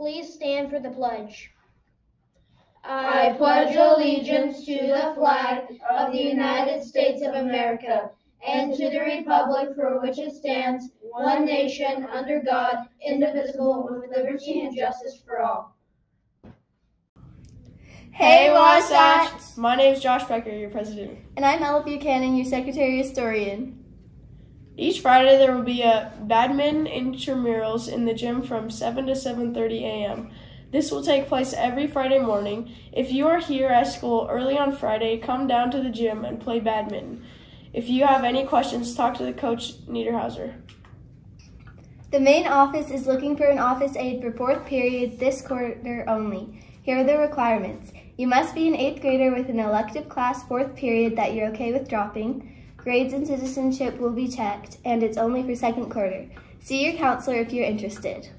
Please stand for the pledge. I pledge allegiance to the flag of the United States of America and to the republic for which it stands, one nation, under God, indivisible, with liberty and justice for all. Hey, Wasatch! My name is Josh Becker, your president. And I'm Ella Buchanan, your secretary historian. Each Friday there will be a badminton intramurals in the gym from 7 to 7:30 a.m. This will take place every Friday morning. If you are here at school early on Friday, come down to the gym and play badminton. If you have any questions, talk to the coach Niederhauser. The main office is looking for an office aide for fourth period this quarter only. Here are the requirements. You must be an eighth grader with an elective class fourth period that you're okay with dropping. Grades and citizenship will be checked, and it's only for second quarter. See your counselor if you're interested.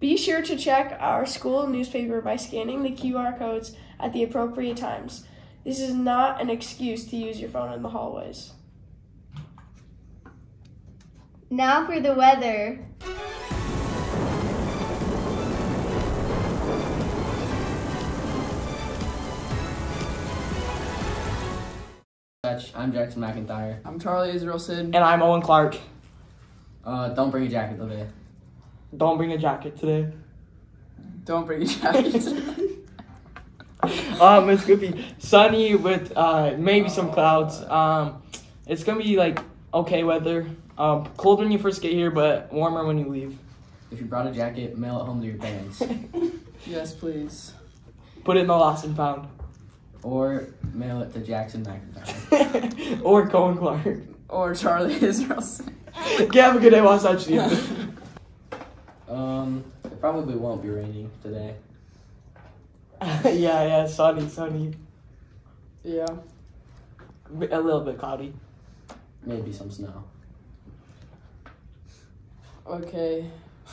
Be sure to check our school newspaper by scanning the QR codes at the appropriate times. This is not an excuse to use your phone in the hallways. Now for the weather. I'm Jackson McIntyre. I'm Charlie Israelson. And I'm Owen Clark. Uh, don't bring a jacket today. Don't bring a jacket today. Don't bring a jacket. um, it's gonna be sunny with uh, maybe some clouds. Um, it's gonna be like okay weather. Um, cold when you first get here, but warmer when you leave. If you brought a jacket, mail it home to your parents. yes, please. Put it in the lost and found. Or mail it to Jackson McIntyre. or Cohen Clark. Or Charlie Israelson. okay, have a good day, Wasatch. um, it probably won't be raining today. yeah, yeah, sunny, sunny. Yeah. A little bit cloudy. Maybe some snow. Okay.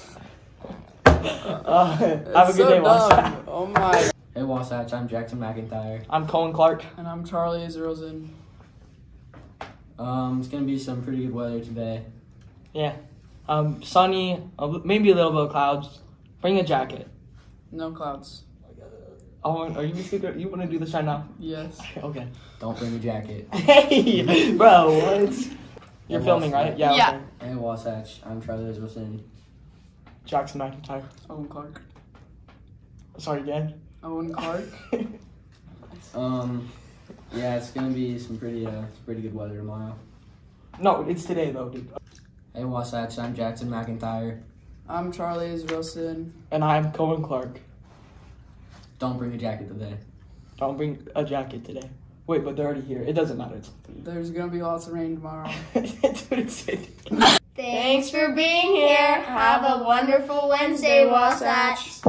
Uh, have a good so day, Wasatch. Oh my. Hey Wasatch, I'm Jackson McIntyre. I'm Cohen Clark. And I'm Charlie Israelson. Um, it's gonna be some pretty good weather today. Yeah. Um, sunny, maybe a little bit of clouds. Bring a jacket. No clouds. Oh, are you You want to do this right now? Yes. okay. Don't bring a jacket. hey, bro, what? You're hey, filming, right? Yeah. Yeah. Okay. Hey Wasatch, I'm Charlie Wilson. Jackson McIntyre. Owen Clark. Sorry again. Owen Clark. um, yeah, it's gonna be some pretty, uh, pretty good weather tomorrow. No, it's today though, dude. Hey Wasatch, I'm Jackson McIntyre. I'm Charlie Wilson. And I'm Cohen Clark. Don't bring a jacket today. Don't bring a jacket today. Wait, but they're already here. It doesn't matter. There's gonna be lots of rain tomorrow. Thanks for being here. Have a wonderful Wednesday, Wasatch.